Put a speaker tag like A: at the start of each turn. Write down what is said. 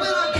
A: When I